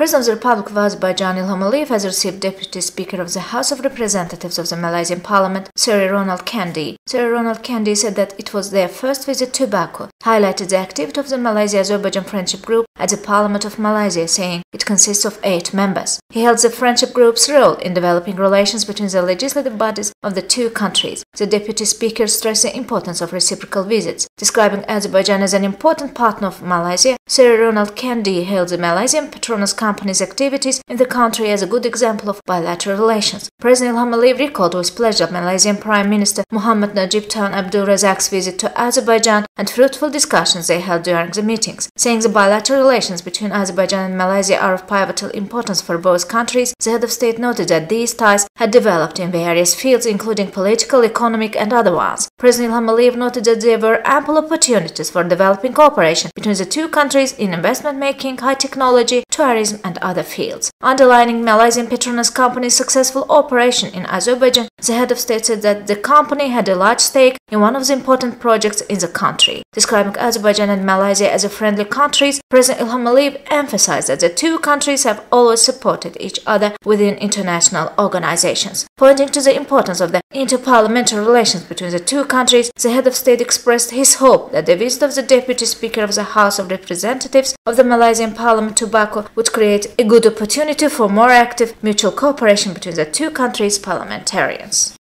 President of the Republic of Azerbaijan Ilham Aliyev has received Deputy Speaker of the House of Representatives of the Malaysian Parliament, Seri Ronald Kiandee. Seri Ronald Kiandee said that it was their first visit to Baku, highlighted the activity of the Malaysia-Azerbaijan Friendship Group at the Parliament of Malaysia, saying it consists of eight members. He held the Friendship Group's role in developing relations between the legislative bodies of the two countries. The Deputy Speaker stressed the importance of reciprocal visits, describing Azerbaijan as an important partner of Malaysia. Seri Ronald Kiandee hailed the Malaysian Petronas company's activities in the country as a good example of bilateral relations. President Ilham Aliyev recalled with pleasure Malaysian Prime Minister Muhammad Najib Tun Abdul Razak's visit to Azerbaijan and fruitful discussions they held during the meetings. Saying the bilateral relations between Azerbaijan and Malaysia are of pivotal importance for both countries, the head of state noted that these ties had developed in various fields including political, economic and other ones. President Ilham Aliyev noted that there were ample opportunities for developing cooperation between the two countries in investment making, high technology, tourism and other fields. Underlining Malaysian Petronas company's successful operation in Azerbaijan, the head of state said that the company had a large stake in one of the important projects in the country. Describing Azerbaijan and Malaysia as friendly countries, President Ilham Aliyev emphasized that the two countries have always supported each other within international organizations. Pointing to the importance of the interparliamentary relations between the two countries, the head of state expressed his hope that the visit of the Deputy Speaker of the House of Representatives of the Malaysian Parliament to Baku would create a good opportunity for more active mutual cooperation between the two countries' parliamentarians.